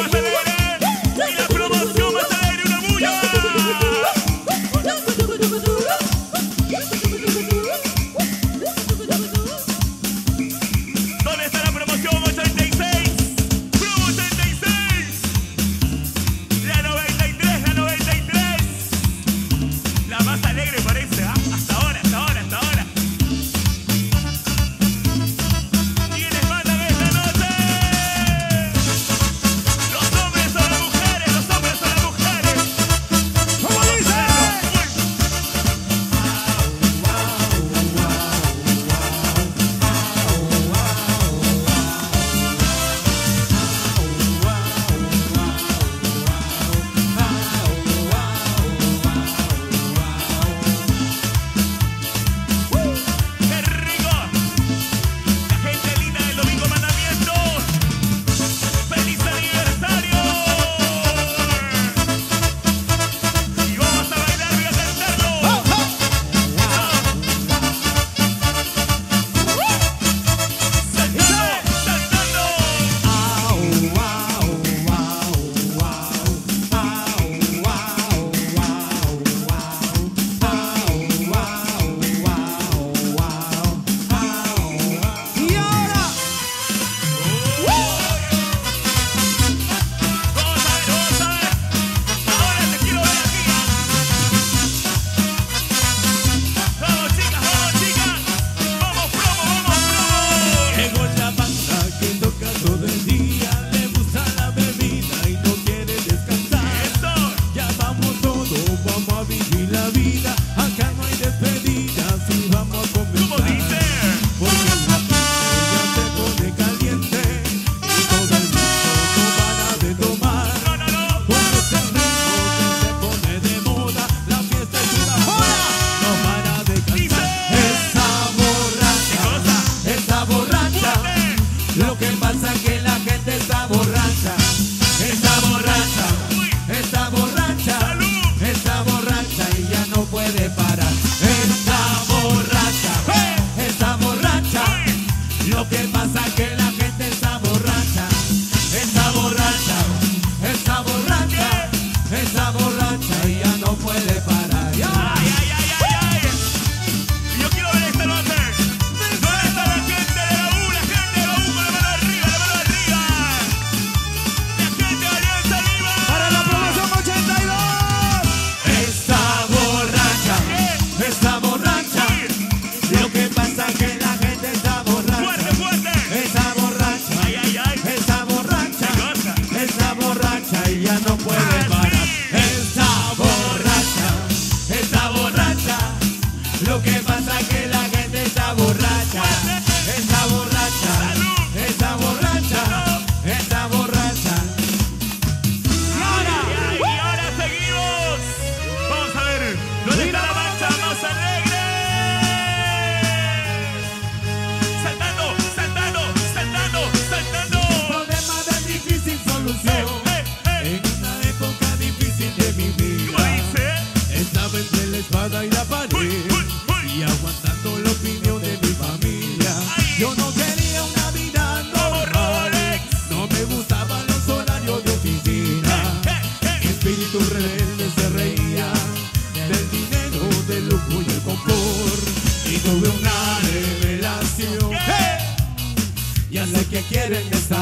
Muévele.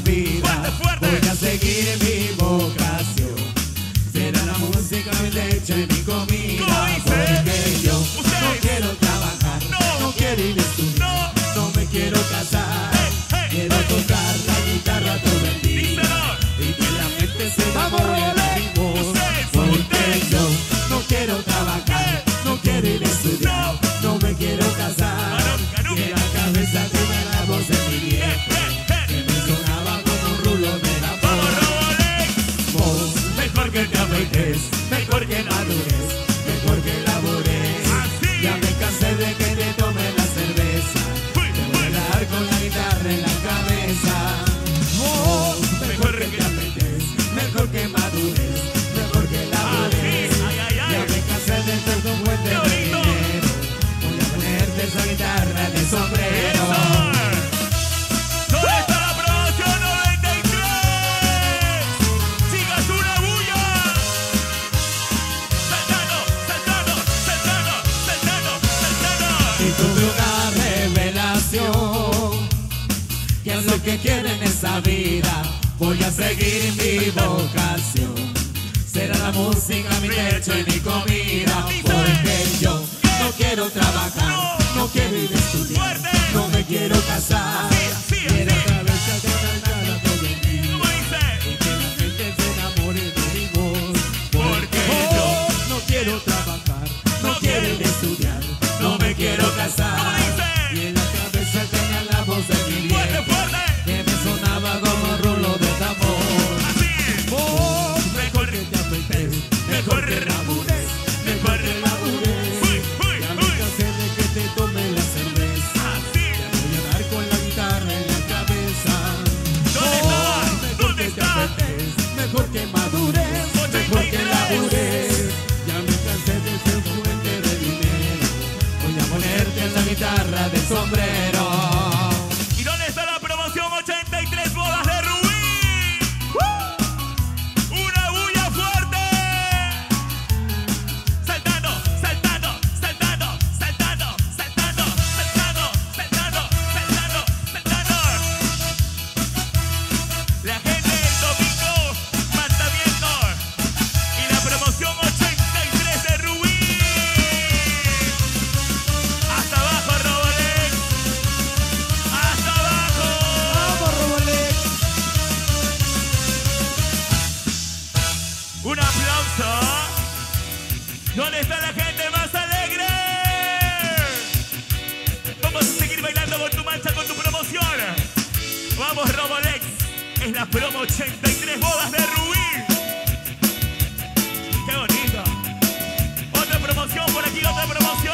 vida. Voy a seguir en mi vocación. Será la música mi leche y mi comida. Porque yo no quiero trabajar, no, quiero ir a estudiar, no me quiero porque maduré. voy a seguir mi vocación. Será la música mi leche y mi comida, porque yo no quiero trabajar, no quiero ir a estudiar, no me quiero casar. del sombrero. Somos Robolex es la promo 83 bodas de Rubí. Qué bonito. Otra promoción por aquí, otra promoción.